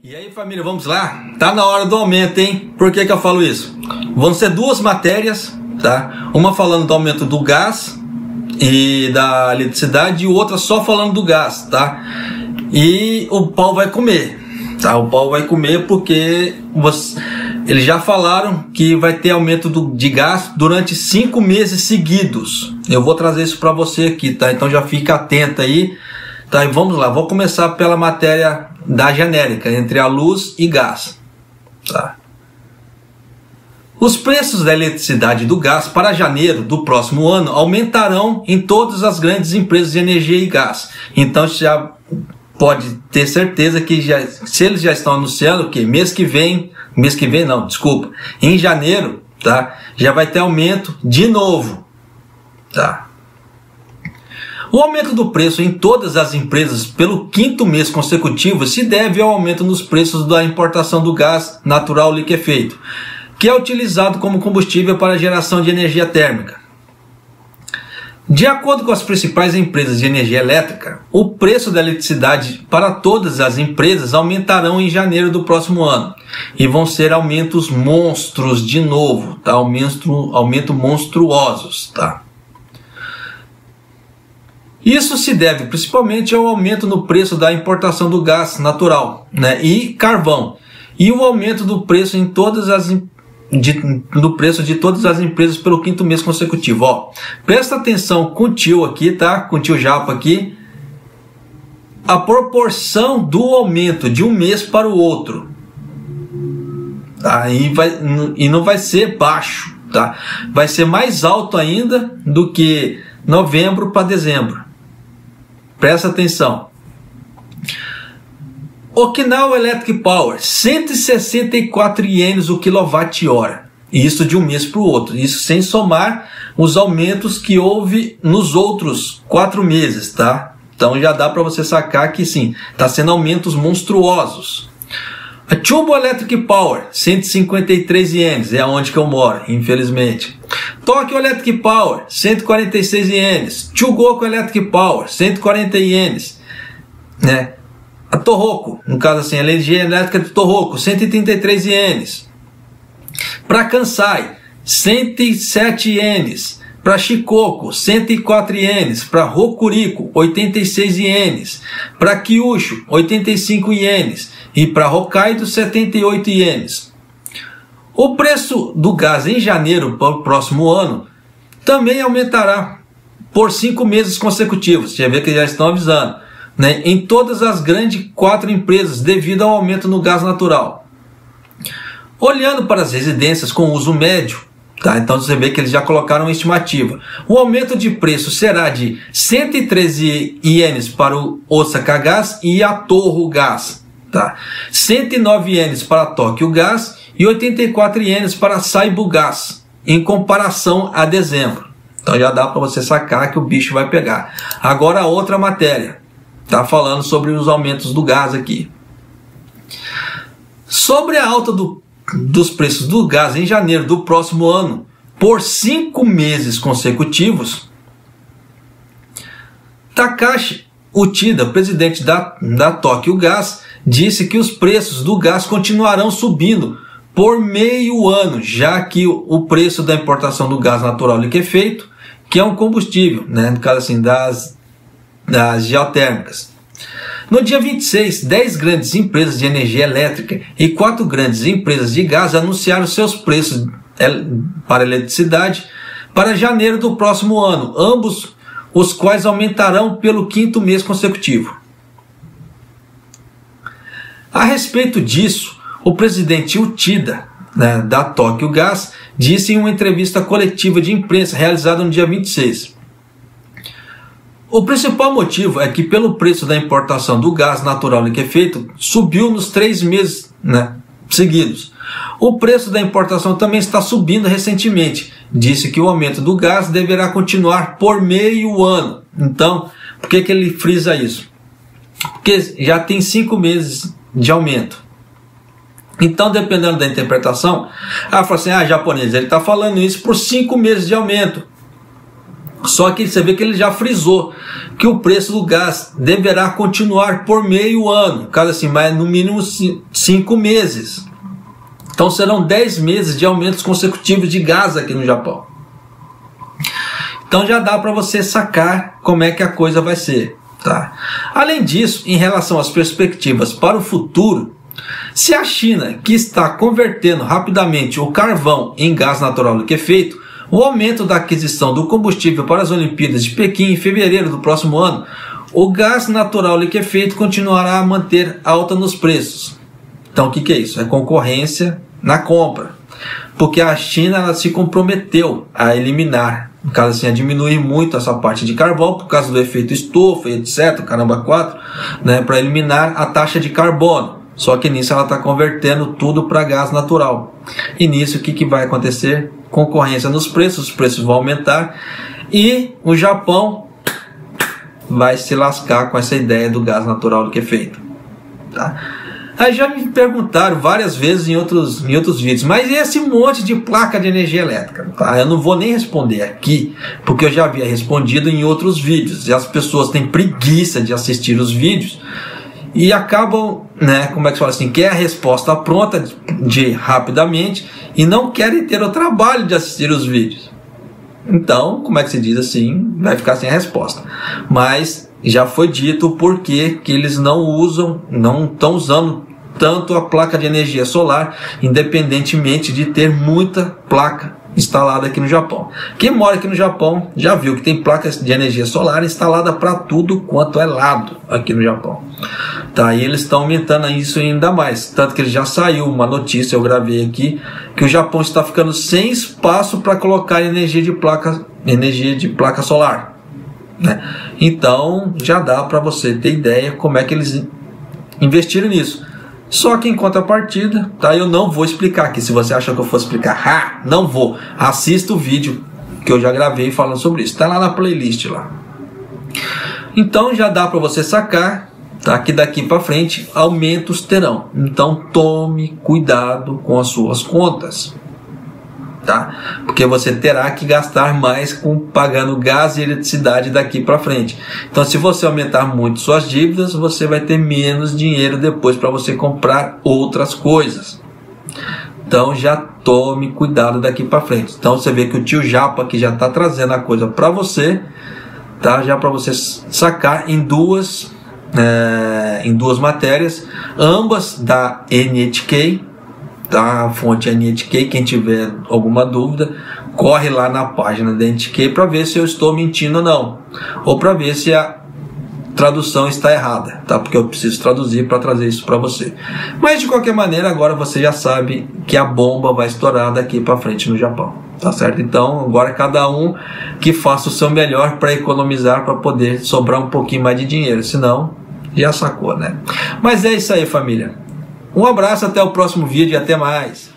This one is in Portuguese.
E aí família, vamos lá? Tá na hora do aumento, hein? Por que, que eu falo isso? Vão ser duas matérias, tá? Uma falando do aumento do gás e da eletricidade e outra só falando do gás, tá? E o pau vai comer, tá? O pau vai comer porque você, eles já falaram que vai ter aumento do, de gás durante cinco meses seguidos. Eu vou trazer isso para você aqui, tá? Então já fica atento aí. Tá, e vamos lá, vou começar pela matéria da genérica entre a luz e gás. Tá? Os preços da eletricidade e do gás para janeiro do próximo ano aumentarão em todas as grandes empresas de energia e gás. Então já pode ter certeza que já, se eles já estão anunciando que mês que vem, mês que vem não, desculpa, em janeiro, tá? Já vai ter aumento de novo, tá? O aumento do preço em todas as empresas pelo quinto mês consecutivo se deve ao aumento nos preços da importação do gás natural liquefeito, que é utilizado como combustível para a geração de energia térmica. De acordo com as principais empresas de energia elétrica, o preço da eletricidade para todas as empresas aumentarão em janeiro do próximo ano e vão ser aumentos monstros de novo, tá? Aumento, aumento monstruosos, tá? Isso se deve principalmente ao aumento no preço da importação do gás natural né, e carvão e o aumento do preço em todas as de, do preço de todas as empresas pelo quinto mês consecutivo. Ó, presta atenção com o tio aqui, tá? Com o tio Japa aqui. A proporção do aumento de um mês para o outro. E, vai, e não vai ser baixo, tá? Vai ser mais alto ainda do que novembro para dezembro. Presta atenção. Okinawa Electric Power, 164 ienes o quilowatt-hora. Isso de um mês para o outro. Isso sem somar os aumentos que houve nos outros quatro meses, tá? Então já dá para você sacar que sim, está sendo aumentos monstruosos. A Chubo Electric Power, 153 ienes, é onde que eu moro, infelizmente. Tokyo Electric Power, 146 ienes. Chugoku Electric Power, 140 ienes. Né? A Torroco, no caso assim, a energia elétrica de Torroco, 133 ienes. Para Kansai, 107 ienes. Para Shikoku, 104 ienes. Para Rokuriko, 86 ienes. Para Kyushu, 85 ienes. E para Hokkaido, 78 ienes. O preço do gás em janeiro para o próximo ano também aumentará por cinco meses consecutivos. Você vê que já estão avisando. Né, em todas as grandes quatro empresas, devido ao aumento no gás natural. Olhando para as residências com uso médio, tá? então você vê que eles já colocaram uma estimativa. O aumento de preço será de 113 ienes para o Osaka Gás e a Torro Gás, tá? 109 ienes para Tóquio Gás e 84 ienes para Saibu Gás, em comparação a dezembro. Então já dá para você sacar que o bicho vai pegar. Agora outra matéria, tá falando sobre os aumentos do gás aqui. Sobre a alta do, dos preços do gás em janeiro do próximo ano, por cinco meses consecutivos, Takashi Uchida, presidente da, da Tóquio Gás, disse que os preços do gás continuarão subindo por meio ano, já que o preço da importação do gás natural liquefeito, que é um combustível, né, no caso assim, das, das geotérmicas. No dia 26, 10 grandes empresas de energia elétrica e 4 grandes empresas de gás anunciaram seus preços para eletricidade para janeiro do próximo ano, ambos os quais aumentarão pelo quinto mês consecutivo. A respeito disso, o presidente Utida, né, da Tóquio Gas, disse em uma entrevista coletiva de imprensa realizada no dia 26. O principal motivo é que, pelo preço da importação do gás natural liquefeito, subiu nos três meses né, seguidos. O preço da importação também está subindo recentemente. Disse que o aumento do gás deverá continuar por meio ano. Então, por que, que ele frisa isso? Porque já tem cinco meses de aumento. Então, dependendo da interpretação, ela fala assim: ah, japonês, ele está falando isso por cinco meses de aumento. Só que você vê que ele já frisou que o preço do gás deverá continuar por meio ano, caso assim, mas no mínimo cinco meses. Então serão 10 meses de aumentos consecutivos de gás aqui no Japão. Então já dá para você sacar como é que a coisa vai ser. Tá? Além disso, em relação às perspectivas para o futuro, se a China, que está convertendo rapidamente o carvão em gás natural liquefeito, o aumento da aquisição do combustível para as Olimpíadas de Pequim em fevereiro do próximo ano, o gás natural liquefeito continuará a manter alta nos preços. Então, o que, que é isso? É concorrência na compra. Porque a China se comprometeu a eliminar, no caso assim, a diminuir muito essa parte de carvão por causa do efeito estufa, etc., caramba 4, né, para eliminar a taxa de carbono. Só que nisso ela está convertendo tudo para gás natural. E nisso o que, que vai acontecer? concorrência nos preços, os preços vão aumentar e o Japão vai se lascar com essa ideia do gás natural do que é feito. Tá? Aí já me perguntaram várias vezes em outros, em outros vídeos, mas esse monte de placa de energia elétrica? Tá? Eu não vou nem responder aqui, porque eu já havia respondido em outros vídeos, e as pessoas têm preguiça de assistir os vídeos e acabam, né, como é que se fala assim, quer a resposta pronta de, de rapidamente e não querem ter o trabalho de assistir os vídeos. Então, como é que se diz assim, vai ficar sem a resposta. Mas já foi dito o porquê que eles não usam, não estão usando tanto a placa de energia solar, independentemente de ter muita placa instalada aqui no Japão. Quem mora aqui no Japão já viu que tem placas de energia solar instalada para tudo quanto é lado aqui no Japão. Tá, e eles estão aumentando isso ainda mais. Tanto que já saiu uma notícia, eu gravei aqui, que o Japão está ficando sem espaço para colocar energia de placa, energia de placa solar. Né? Então já dá para você ter ideia como é que eles investiram nisso. Só que em contrapartida, tá? Eu não vou explicar aqui. Se você acha que eu for explicar, ha, não vou. Assista o vídeo que eu já gravei falando sobre isso. Tá lá na playlist lá. Então já dá para você sacar, tá? Que daqui para frente aumentos terão. Então tome cuidado com as suas contas tá? Porque você terá que gastar mais com pagando gás e eletricidade daqui para frente. Então, se você aumentar muito suas dívidas, você vai ter menos dinheiro depois para você comprar outras coisas. Então, já tome cuidado daqui para frente. Então, você vê que o tio Japa aqui já está trazendo a coisa para você, tá? Já para você sacar em duas é, em duas matérias, ambas da NHK, tá? A fonte é NTK, quem tiver alguma dúvida, corre lá na página da NTK para ver se eu estou mentindo ou não, ou para ver se a tradução está errada, tá? Porque eu preciso traduzir para trazer isso para você. Mas de qualquer maneira, agora você já sabe que a bomba vai estourar daqui para frente no Japão, tá certo? Então, agora cada um que faça o seu melhor para economizar para poder sobrar um pouquinho mais de dinheiro, senão já sacou, né? Mas é isso aí, família. Um abraço, até o próximo vídeo e até mais.